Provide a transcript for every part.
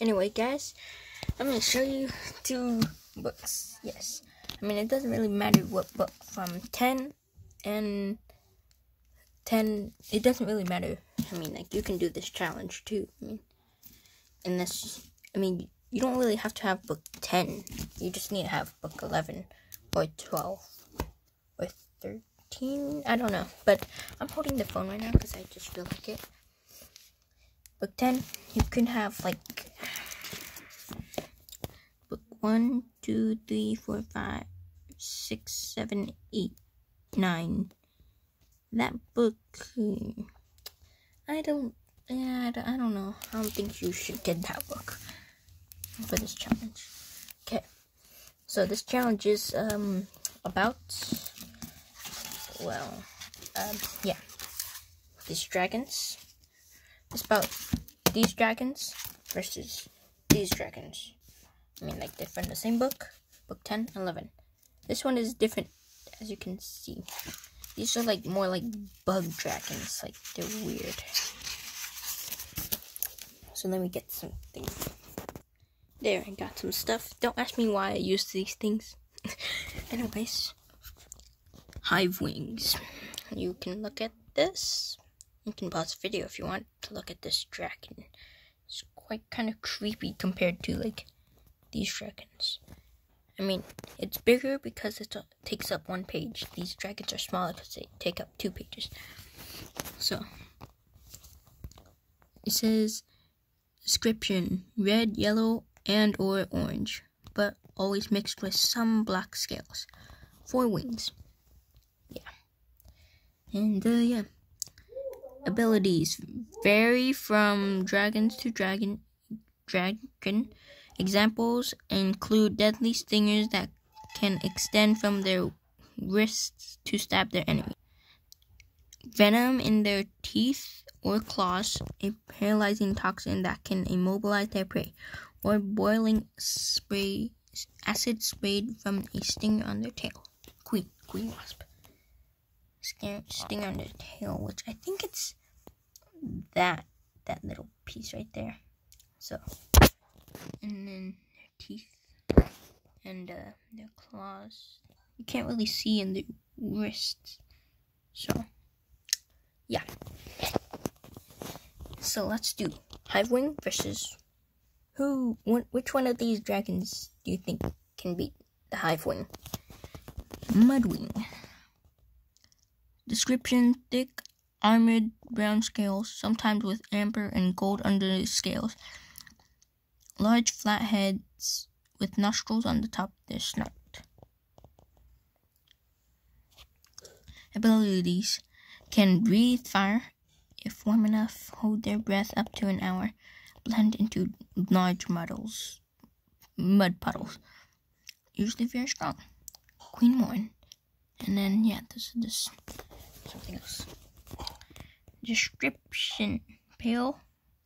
Anyway, guys, I'm gonna show you two books. Yes, I mean it doesn't really matter what book from ten and ten. It doesn't really matter. I mean, like you can do this challenge too. I mean, and this. I mean, you don't really have to have book ten. You just need to have book eleven or twelve or thirteen. I don't know, but I'm holding the phone right now because I just feel like it. Book 10, you can have like book 1, 2, 3, 4, 5, 6, 7, 8, 9. That book, hmm, I don't, yeah, I don't, I don't know. I don't think you should get that book for this challenge. Okay, so this challenge is um about, well, um, yeah, these dragons. It's about these dragons versus these dragons. I mean, like, they're from the same book, book 10 11. This one is different, as you can see. These are, like, more like bug dragons. Like, they're weird. So let me get something. There, I got some stuff. Don't ask me why I use these things. Anyways, hive wings. You can look at this. You can pause the video if you want to look at this dragon. It's quite kind of creepy compared to like these dragons. I mean, it's bigger because it takes up one page. These dragons are smaller because they take up two pages. So, it says description red, yellow, and or orange, but always mixed with some black scales. Four wings. Yeah. And uh, yeah abilities vary from dragons to dragon. Dragon examples include deadly stingers that can extend from their wrists to stab their enemy. Venom in their teeth or claws, a paralyzing toxin that can immobilize their prey, or boiling spray acid sprayed from a stinger on their tail. Queen, queen wasp sting on the tail, which I think it's that that little piece right there. So, and then their teeth and uh, their claws. You can't really see in the wrists. So, yeah. So let's do Hivewing versus who? Which one of these dragons do you think can beat the Hivewing? Mudwing. Description thick, armored brown scales, sometimes with amber and gold under the scales. Large flat heads with nostrils on the top of their snout. Abilities can breathe fire if warm enough, hold their breath up to an hour, blend into large muddles, mud puddles. Usually very strong. Queen Moorhen. And then yeah, this is this something else. Description pale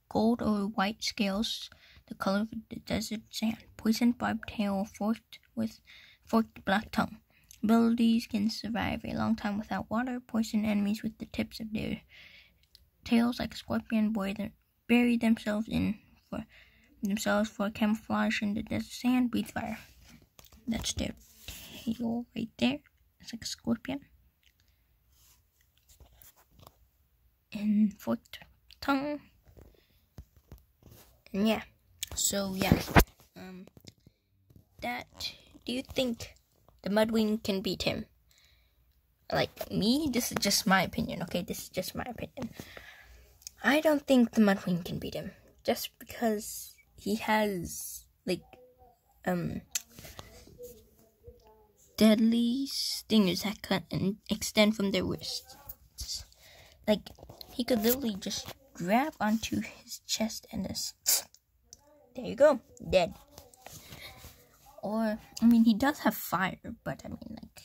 gold or white scales, the color of the desert sand. Poisoned tail forked with forked black tongue. Abilities can survive a long time without water, poison enemies with the tips of their tails like a scorpion, boy that bury themselves in for themselves for camouflage in the desert sand, breathe fire. That's their tail right there. It's like a scorpion. And foot tongue. And yeah. So yeah. Um that do you think the Mudwing can beat him? Like me, this is just my opinion, okay? This is just my opinion. I don't think the Mudwing can beat him. Just because he has like um deadly stingers that can extend from their wrists. Like he could literally just grab onto his chest and just there you go, dead. Or I mean, he does have fire, but I mean, like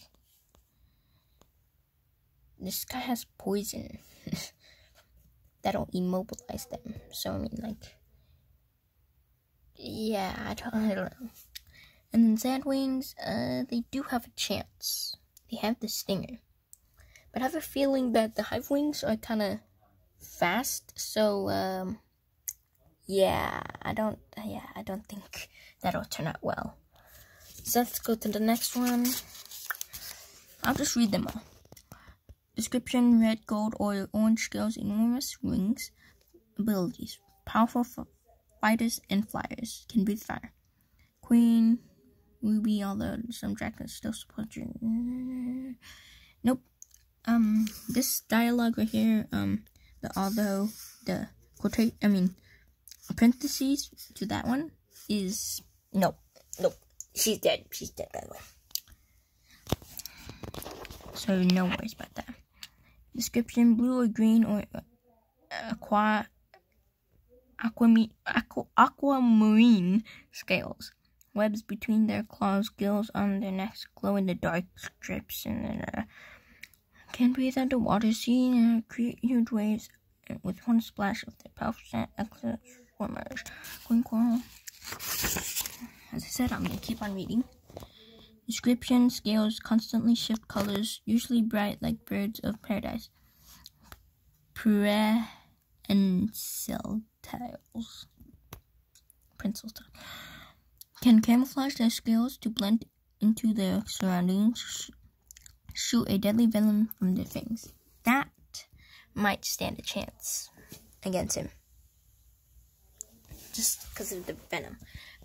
this guy has poison that'll immobilize them. So I mean, like yeah, I don't, I don't know. And then Sandwings, uh, they do have a chance. They have the stinger. But I have a feeling that the Hive Wings are kind of fast. So, um, yeah, I don't, yeah, I don't think that'll turn out well. So let's go to the next one. I'll just read them all. Description red, gold, or orange scales, enormous wings, abilities, powerful fighters and flyers, can breathe fire. Queen, ruby, although some dragons still support you. Nope. Um, this dialogue right here, um, the although the quotation, I mean, parentheses to that one is no, nope. She's dead. She's dead, by the way. So no worries about that. Description: blue or green or uh, aqua, aquamarine, aqua, aquamarine scales. Webs between their claws, gills on their necks, glow in the dark strips, and then uh, can breathe underwater, seeing uh, create huge waves with one splash of their powerful scent swimmers. Queen coral. As I said, I'm gonna keep on reading. Description scales constantly shift colors, usually bright like birds of paradise. Prehensile. Pencil. Can camouflage their scales to blend into their surroundings. Shoot a deadly venom from their fangs. That might stand a chance against him. Just because of the venom.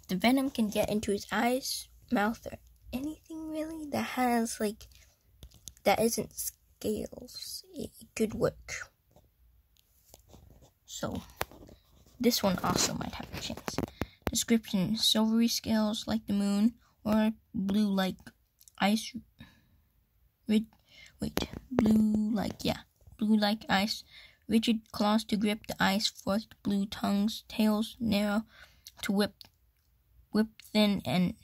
The venom can get into his eyes, mouth, or anything really that has like that isn't scales. It could work. So this one also might have a chance. Description silvery scales like the moon or blue like ice wait blue like yeah blue like ice rigid claws to grip the ice forked blue tongues tails narrow to whip whip thin and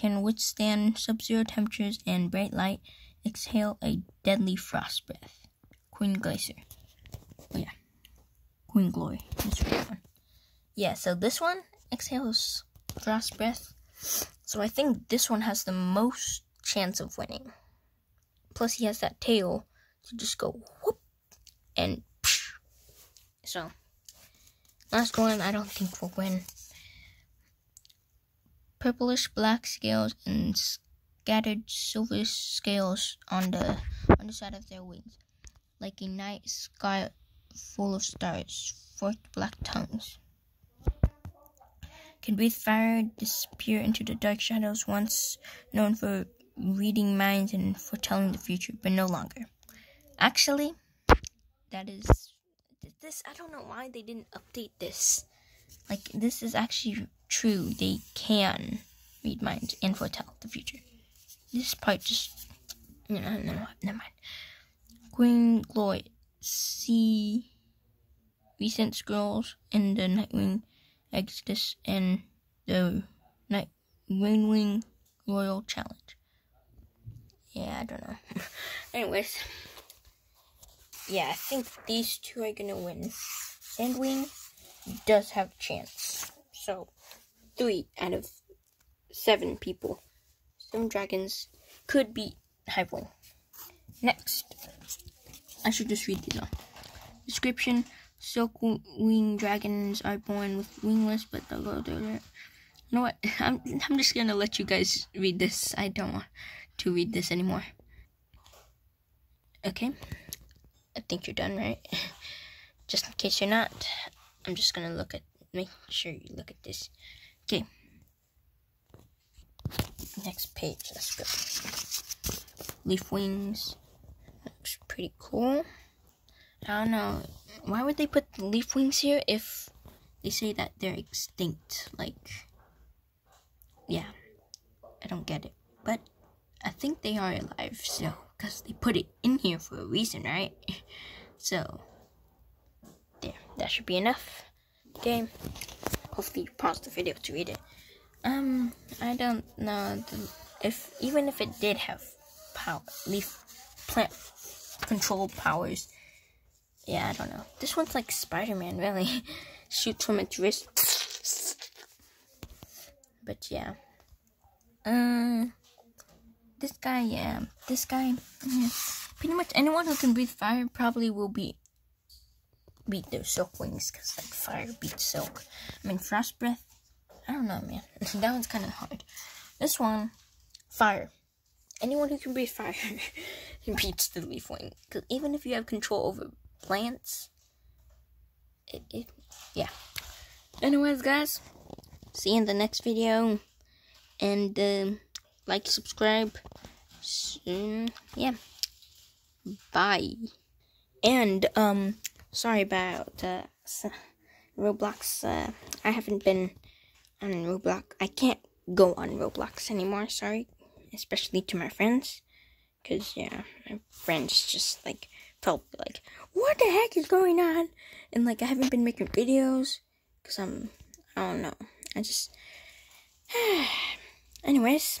can withstand sub-zero temperatures and bright light, exhale a deadly frost breath. Queen Glacier. Oh yeah. Queen Glory. one. Yeah, so this one exhales frost breath. So I think this one has the most chance of winning. Plus he has that tail to just go whoop and psh. so last one I don't think will win purplish black scales and scattered silver scales on the underside of their wings, like a night sky full of stars, forked black tongues. Can breathe fire, disappear into the dark shadows, once known for reading minds and foretelling the future, but no longer. Actually, that is this. I don't know why they didn't update this. Like, this is actually true. They can read minds and foretell the future. This part just, you know, never, mind. Queen Glory, see recent scrolls in the Nightwing Exodus and the Nightwing Royal Challenge. Yeah, I don't know. Anyways, yeah, I think these two are gonna win. Sandwing does have a chance. So, three out of seven people. Seven dragons could beat Hivewing. Next, I should just read these off. Description Silk wing dragons are born with wingless, but the you know what? I'm, I'm just gonna let you guys read this. I don't want to read this anymore. Okay, I think you're done, right? Just in case you're not, I'm just gonna look at, make sure you look at this. Okay. Next page, let's go. Leaf wings. Looks pretty cool. I don't know. Why would they put leaf wings here if they say that they're extinct? Like, yeah. I don't get it. But I think they are alive still. Because they put it in here for a reason, right? so, there. That should be enough. Okay. Hopefully you pause the video to read it. Um, I don't know if even if it did have power, leaf plant control powers. Yeah, I don't know. This one's like Spider-Man, really. Shoots from its wrist. But yeah. Uh, this guy, yeah. This guy, yeah. Pretty much anyone who can breathe fire probably will be beat those silk wings because like fire beats silk. I mean frost breath. I don't know, man. that one's kind of hard. This one, fire. Anyone who can breathe fire beats the leaf wing. Because even if you have control over plants, it, it yeah. Anyways, guys, see you in the next video, and uh, like, subscribe. Soon, yeah. Bye. And um, sorry about uh, Roblox. Uh, I haven't been on Roblox. I can't go on Roblox anymore. Sorry, especially to my friends, cause yeah, my friends just like felt like, what the heck is going on? And like I haven't been making videos, cause I'm, I don't know. I just, anyways,